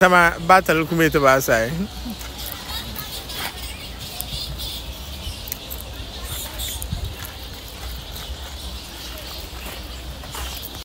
sama baatal ku ba saay eh.